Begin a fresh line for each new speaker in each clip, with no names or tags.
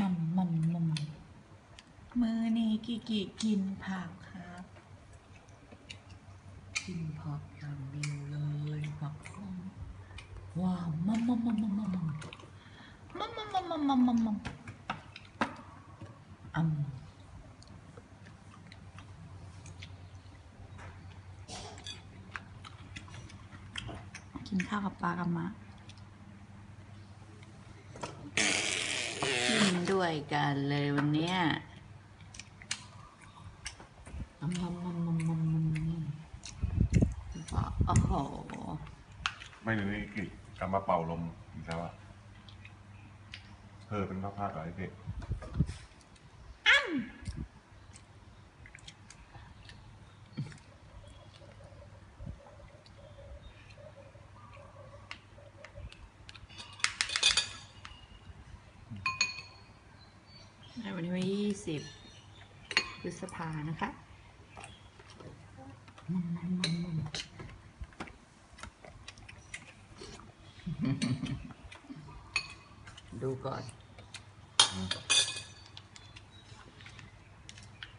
มัมมัมมัมมือนี้
กิกิกินผักครับ
กินผักอย่างเดียวเลยผักต้มว้าวมัมมัมมัมมัมมัมมัม
มัมมัมมัมมัมมัมมัม
อัม
กินข้าวกับปลากับมะ
วยกันเลยวันเนี้ยมมมมมมมโอ้โห
ไม่รู้นี่กิจกลับมาเป่าลมอีกแล้วอะเธอเป็นภาคภาคอะไร พี่
ในวันที่ยี่สิบพฤษภานะคะ
มัมมัมมัมมัมดูก่อน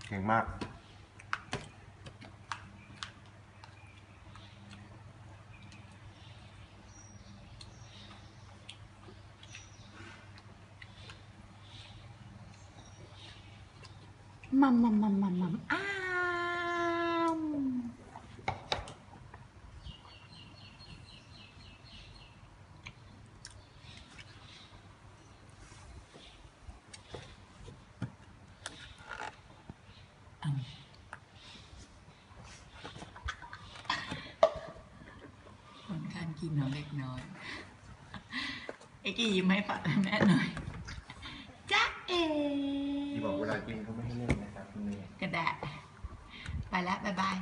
เก่งมาก
มัมมัมมัมมัมมัมอ้าว
ผลการกินของเล็กน้อย เอ็กกี้ยิ้มให้ป้าแม่หน่อย
จ๊ะเอ๋
ที่บอกเวลากินเขาไม่ให้เล่นนะครับคุณเมย์
กระแดะไปแล้ว บ๊ายบาย